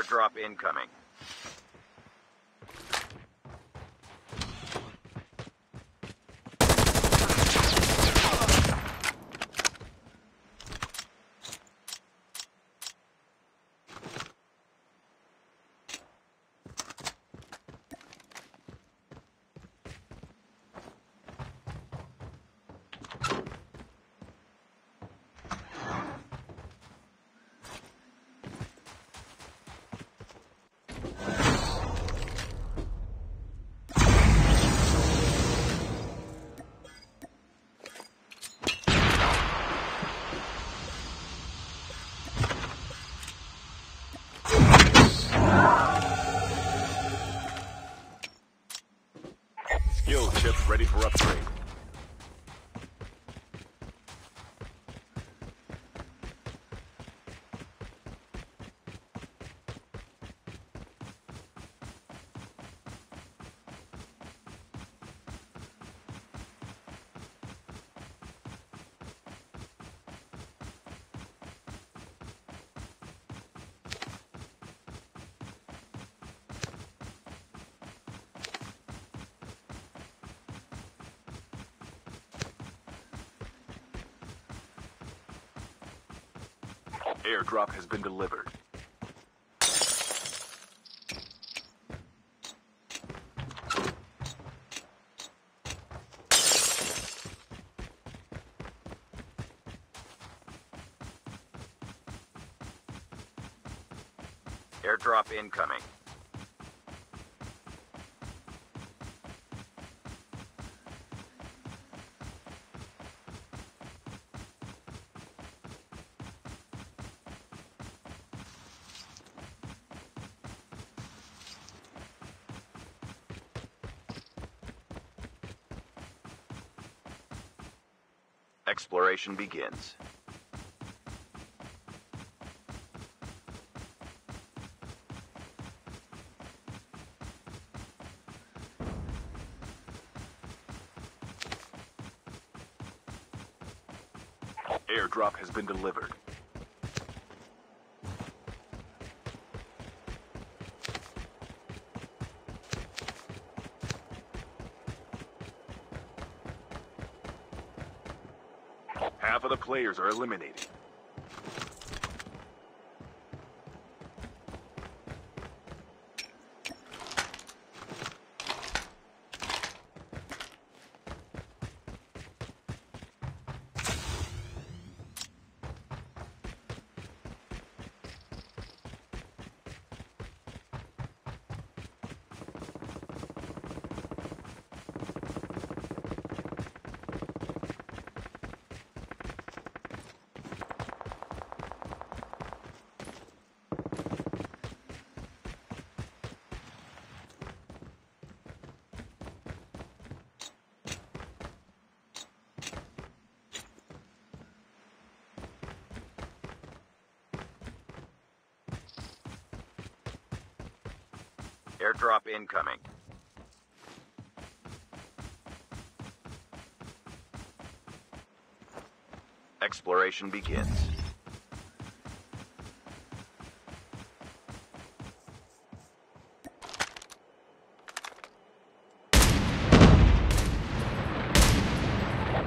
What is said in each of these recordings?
Airdrop incoming. Ready Airdrop has been delivered. Airdrop incoming. Exploration begins. Airdrop has been delivered. Players are eliminated. Airdrop incoming. Exploration begins.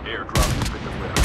Airdrop has been delivered.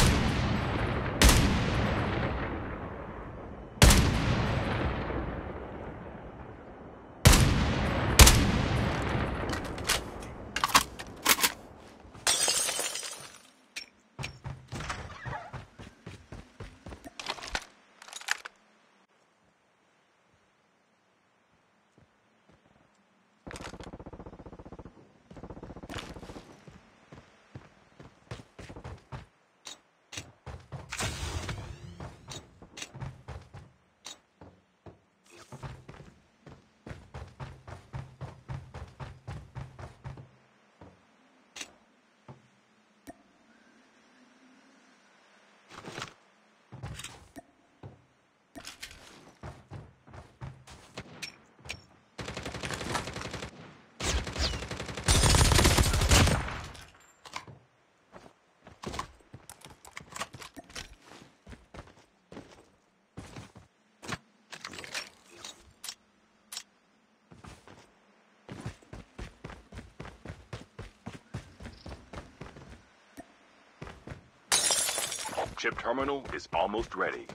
Chip terminal is almost ready.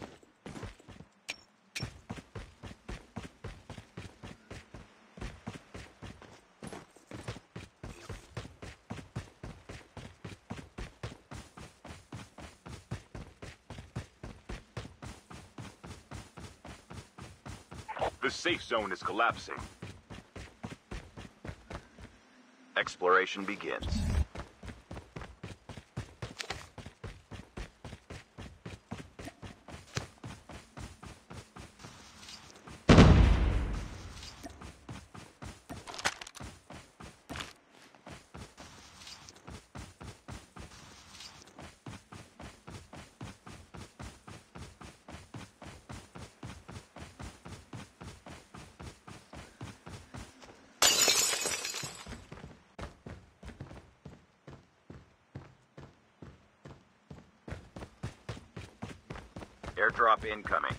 The safe zone is collapsing. Exploration begins. Airdrop incoming.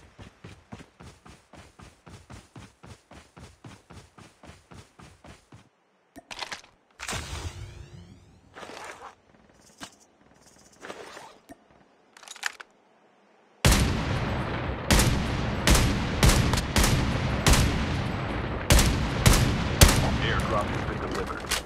Airdrop has been delivered.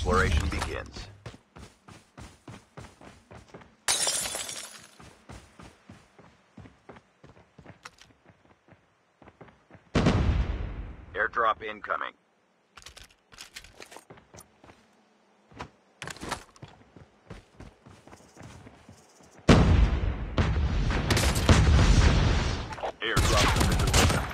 Exploration begins. Airdrop incoming. Airdrop has been delivered.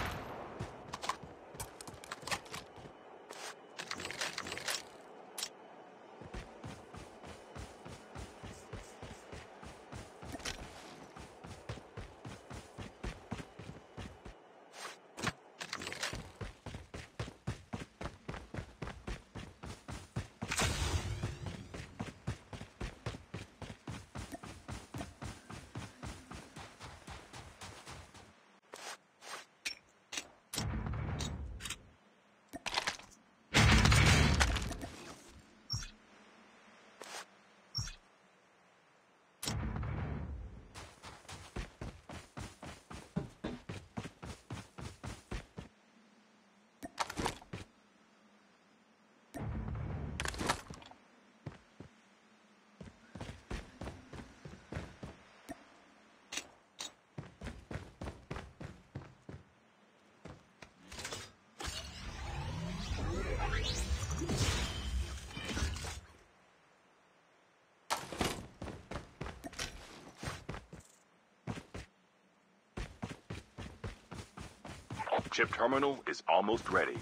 Chip terminal is almost ready.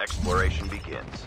Exploration begins.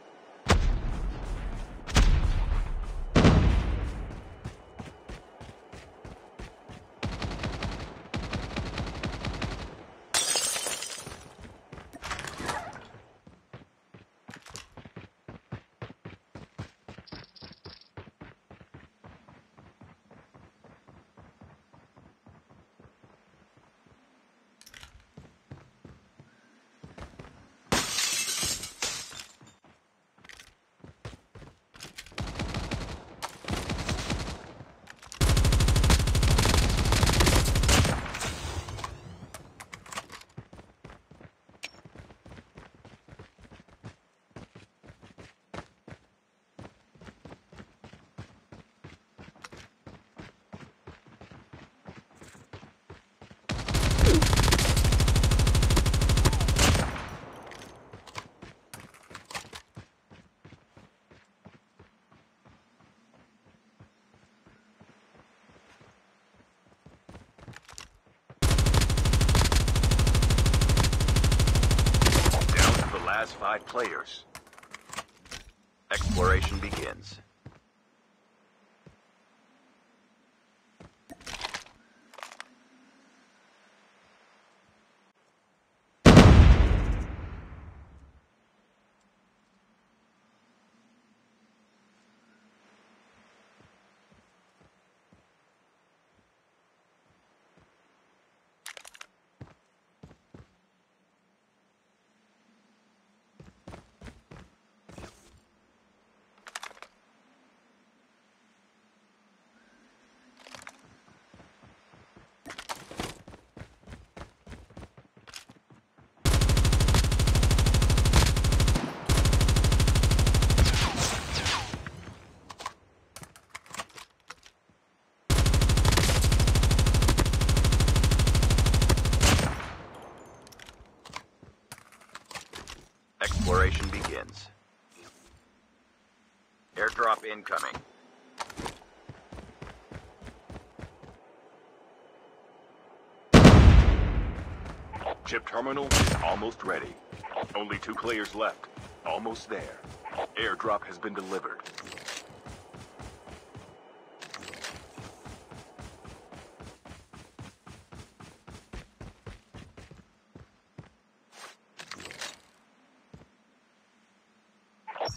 Five players. Exploration begins. Exploration begins. Airdrop incoming. Chip terminal is almost ready. Only two players left. Almost there. Airdrop has been delivered.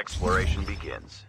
Exploration begins.